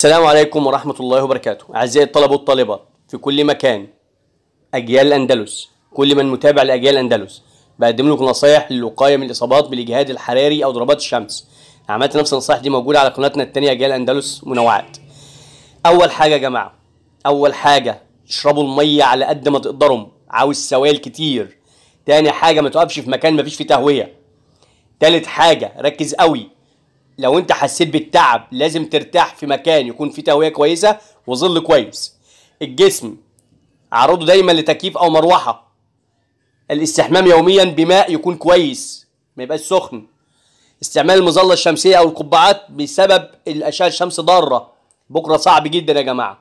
السلام عليكم ورحمة الله وبركاته. أعزائي الطلبة والطالبات في كل مكان أجيال الأندلس كل من متابع لأجيال الأندلس بقدم لكم نصايح للوقاية من الإصابات بالإجهاد الحراري أو ضربات الشمس. عملت نفس النصايح دي موجودة على قناتنا التانية أجيال الأندلس منوعات. أول حاجة يا جماعة أول حاجة اشربوا المية على قد ما تقدروا. عاوز سوائل كتير. تاني حاجة ما تقفش في مكان مفيش فيه تهوية. تالت حاجة ركز قوي. لو انت حسيت بالتعب لازم ترتاح في مكان يكون فيه تهوية كويسة وظل كويس. الجسم عرضه دايما لتكييف أو مروحة. الاستحمام يوميا بماء يكون كويس ما يبقاش سخن. استعمال المظلة الشمسية أو القبعات بسبب الأشعة الشمس ضارة. بكرة صعب جدا يا جماعة.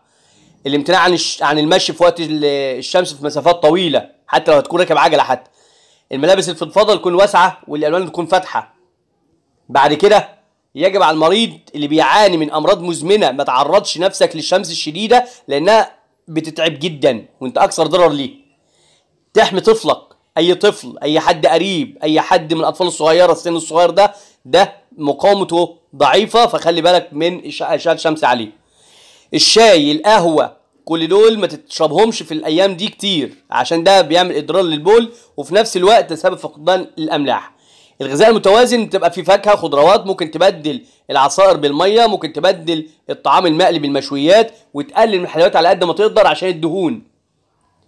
الامتناع عن. عن المشي في وقت ال- الشمس في مسافات طويلة حتى لو هتكون راكب عجلة حتى. الملابس الفضفاضه تكون واسعة والألوان تكون فاتحة. بعد كده يجب على المريض اللي بيعاني من أمراض مزمنة ما تعرضش نفسك للشمس الشديدة لأنها بتتعب جدا وأنت أكثر ضرر ليه. تحمي طفلك أي طفل أي حد قريب أي حد من الأطفال الصغيرة السن الصغير ده ده مقاومته ضعيفة فخلي بالك من اشعه الشمس عليه. الشاي القهوة كل دول ما تشربهمش في الأيام دي كتير عشان ده بيعمل اضرار للبول وفي نفس الوقت سبب فقدان الأملاح. الغذاء المتوازن تبقى فيه فاكهة خضروات ممكن تبدل العصائر بالمية ممكن تبدل الطعام المقلي بالمشويات وتقلل من الحلويات على قد ما تقدر عشان الدهون.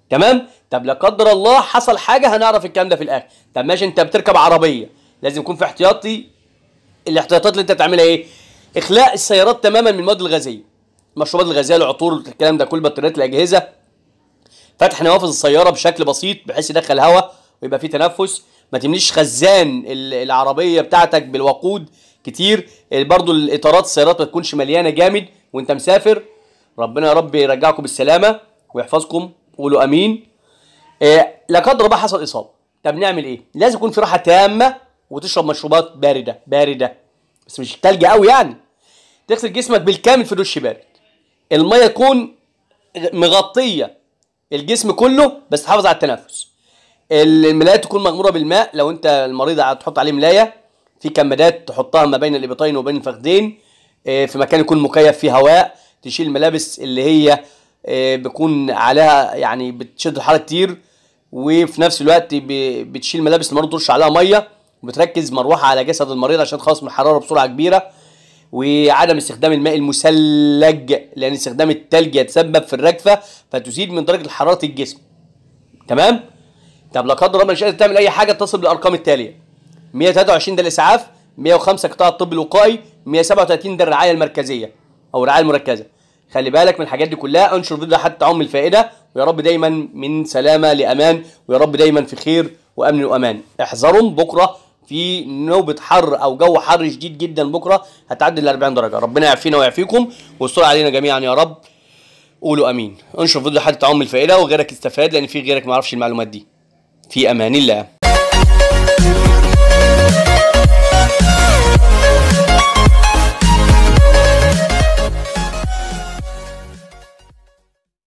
تمام؟ طب لا قدر الله حصل حاجة هنعرف الكلام ده في الآخر. طب ماشي انت بتركب عربية لازم يكون في احتياطي. الاحتياطات اللي انت بتعملها إيه؟ إخلاء السيارات تماما من المواد الغازية. المشروبات الغازية العطور الكلام ده كل بطاريات الأجهزة. فتح نوافذ السيارة بشكل بسيط بحيث يدخل هواء ويبقى فيه تنفس. ما تمليش خزان ال- العربية بتاعتك بالوقود كتير. برضو الإطارات السيارات ما تكونش مليانة جامد وأنت مسافر. ربنا يا رب يرجعكم بالسلامة ويحفظكم. قولوا آمين. إيه لا قدر الله حصل إصابة. طب نعمل إيه؟ لازم يكون في راحة تامة وتشرب مشروبات باردة باردة. بس مش تلج قوي يعني. تغسل جسمك بالكامل في دش بارد. المية تكون مغطية الجسم كله بس تحافظ على التنفس. الملاية تكون مغمورة بالماء. لو انت المريض هتحط عليه ملاية في كمادات تحطها ما بين الإبطين وبين الفخذين آه، في مكان يكون مكيف فيه هواء تشيل الملابس اللي هي آه، بيكون عليها يعني بتشد الحراره كتير وفي نفس الوقت بتشيل ملابس المريض ترش عليها مية وبتركز مروحة على جسد المريض عشان تخلص من الحرارة بسرعة كبيرة وعدم استخدام الماء المثلج لأن استخدام التلج يتسبب في الرجفة فتزيد من درجة حراره الجسم. تمام؟ طب لا قدر الله مش قادر تعمل أي حاجة اتصل بالأرقام التالية. 123 ده الاسعاف 105 قطاع الطب الوقائي 137 ده الرعاية المركزية أو الرعاية المركزة. خلي بالك من الحاجات دي كلها انشر فيديو حتى تعم الفائدة ويا رب دايما من سلامة لأمان ويا رب دايما في خير وأمن وأمان. احذروا بكرة في نوبة حر أو جو حر شديد جدا بكرة هتعدي ال 40 درجة. ربنا يعافينا ويعافيكم ويستر علينا جميعا يا رب. قولوا آمين. انشر فيديو حتى تعم الفائدة وغيرك يستفاد لأن في غيرك ما يعرفش المعلومات دي. في أمان الله.